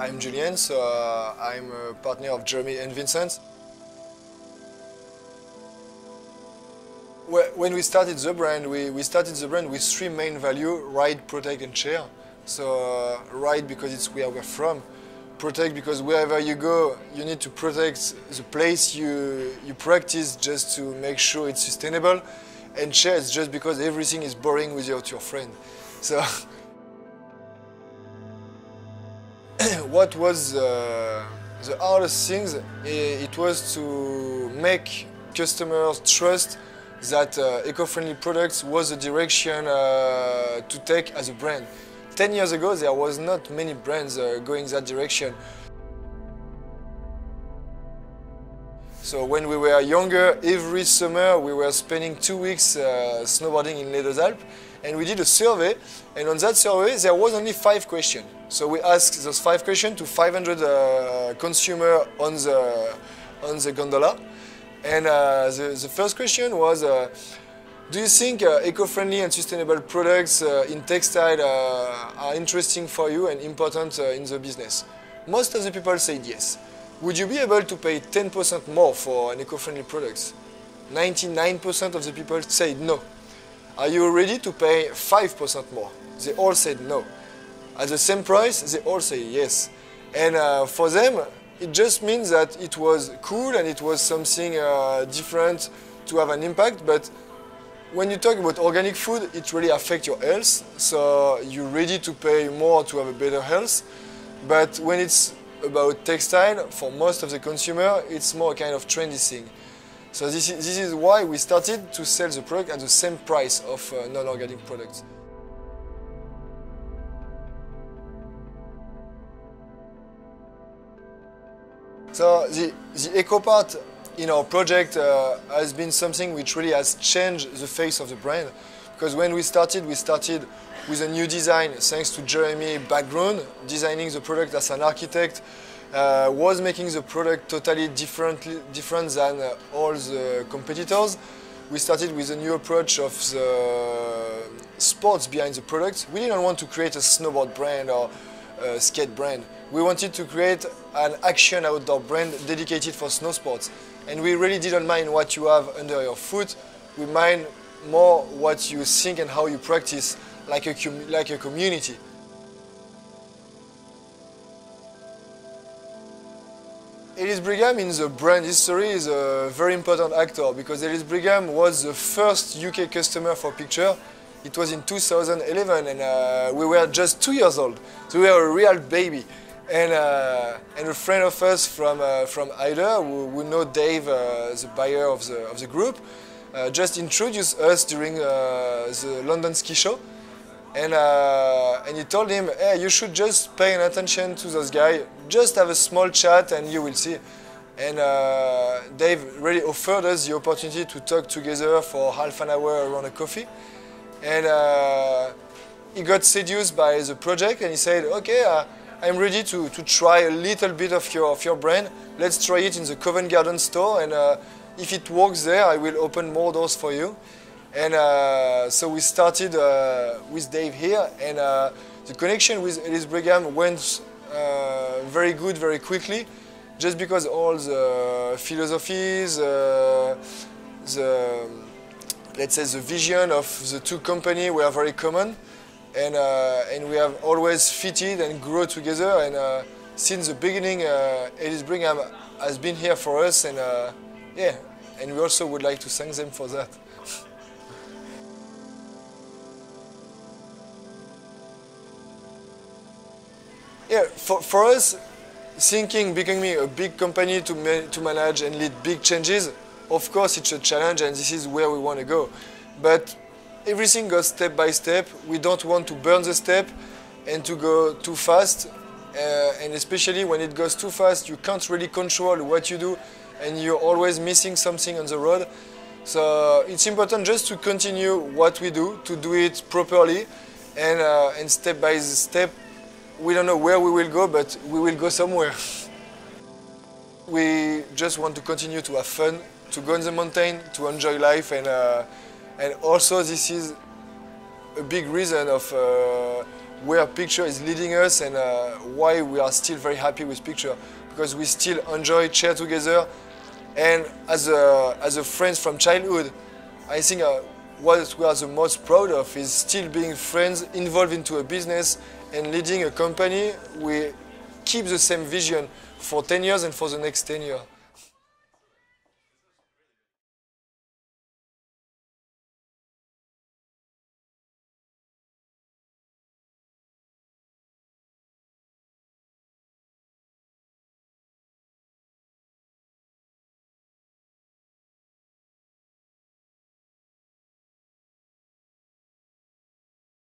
I'm Julien, so uh, I'm a partner of Jeremy and Vincent. When we started the brand, we, we started the brand with three main values, ride, protect and share. So uh, ride because it's where we're from, protect because wherever you go, you need to protect the place you, you practice just to make sure it's sustainable. And share is just because everything is boring without your friend. So what was uh, the hardest thing? It was to make customers trust that uh, eco-friendly products was the direction uh, to take as a brand. Ten years ago, there was not many brands uh, going that direction. So when we were younger, every summer we were spending two weeks uh, snowboarding in Les Alpes and we did a survey and on that survey there was only five questions. So we asked those five questions to 500 uh, consumers on the, on the gondola and uh, the, the, first question was uh, do you think uh, eco-friendly and sustainable products uh, in textile uh, are interesting for you and important in the business? Most of the people said yes. Would you be able to pay 10% more for an eco-friendly product? 99% of the people said no. Are you ready to pay 5% more? They all said no. At the same price, they all say yes. And uh, for them, it just means that it was cool and it was something uh, different to have an impact. But when you talk about organic food, it really affects your health. So you're ready to pay more to have a better health. But when it's about textile, for most of the consumer, it's more a kind of trendy thing. So this is, this is why we started to sell the product at the same price of uh, non-organic products. So the, the eco part in our project uh, has been something which really has changed the face of the brand. Because when we started, we started with a new design thanks to Jeremy background, designing the product as an architect, uh, was making the product totally different, different than uh, all the competitors. We started with a new approach of the sports behind the product. We didn't want to create a snowboard brand or a skate brand. We wanted to create an action outdoor brand dedicated for snow sports. And we really didn't mind what you have under your foot. We mind more what you think and how you practice like a, like a community. Ellis Brigham in the brand history is a very important actor because Ellis Brigham was the first UK customer for picture. It was in 2011 and uh, we were just two years old. So we were a real baby. And, uh, and a friend of us from, uh, from Eider, who, who know Dave, uh, the buyer of the, of the group, uh, just introduced us during uh, the London ski show. And, uh, and he told him, hey, you should just pay attention to those guys, just have a small chat and you will see. And uh, Dave really offered us the opportunity to talk together for half an hour around a coffee. And uh, he got seduced by the project and he said, okay, uh, I'm ready to, to try a little bit of your, of your brand. Let's try it in the Covent Garden store and uh, if it works there, I will open more doors for you. And uh, so we started uh, with Dave here, and uh, the connection with Ellis Brigham went uh, very good very quickly, just because all the philosophies, uh, the let's say the vision of the two companies were very common, and uh, and we have always fitted and grow together. And since the beginning, Ellis Brigham has been here for us, and yeah, and we also would like to thank them for that. Yeah, for, for us, thinking becoming a big company to, ma to manage and lead big changes, of course it's a challenge and this is where we want to go. But everything goes step by step. We don't want to burn the step and to go too fast. Uh, and especially when it goes too fast, you can't really control what you do and you're always missing something on the road. So it's important just to continue what we do, to do it properly and, uh, and step by step we don't know where we will go, but we will go somewhere. we just want to continue to have fun, to go in the mountain, to enjoy life, and, uh, and also this is a big reason of uh, where picture is leading us and uh, why we are still very happy with picture because we still enjoy chair together and as a, as a friends from childhood I think uh, what we are the most proud of is still being friends involved into a business and leading a company we keep the same vision for 10 years and for the next 10 years